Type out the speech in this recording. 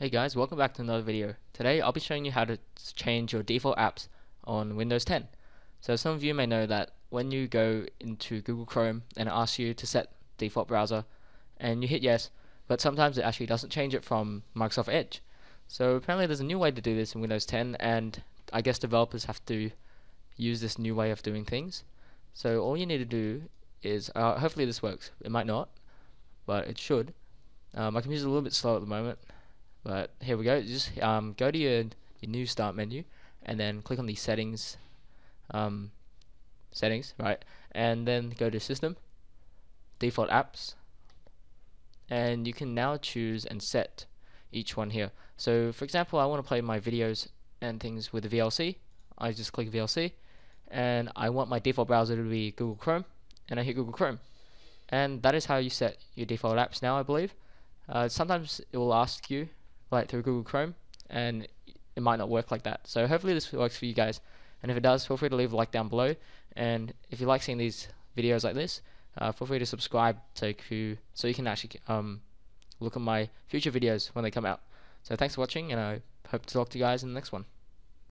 Hey guys, welcome back to another video. Today I'll be showing you how to change your default apps on Windows 10. So some of you may know that when you go into Google Chrome and it asks you to set default browser and you hit yes, but sometimes it actually doesn't change it from Microsoft Edge. So apparently there's a new way to do this in Windows 10 and I guess developers have to use this new way of doing things. So all you need to do is, uh, hopefully this works, it might not, but it should. Uh, my computer's a little bit slow at the moment but here we go. Just um, go to your, your new start menu and then click on the settings um, settings, right? And then go to system, default apps, and you can now choose and set each one here. So for example, I want to play my videos and things with VLC. I just click VLC and I want my default browser to be Google Chrome and I hit Google Chrome. And that is how you set your default apps now, I believe. Uh, sometimes it will ask you like through Google Chrome, and it might not work like that. So hopefully this works for you guys. And if it does, feel free to leave a like down below. And if you like seeing these videos like this, uh, feel free to subscribe so you, so you can actually um, look at my future videos when they come out. So thanks for watching, and I hope to talk to you guys in the next one.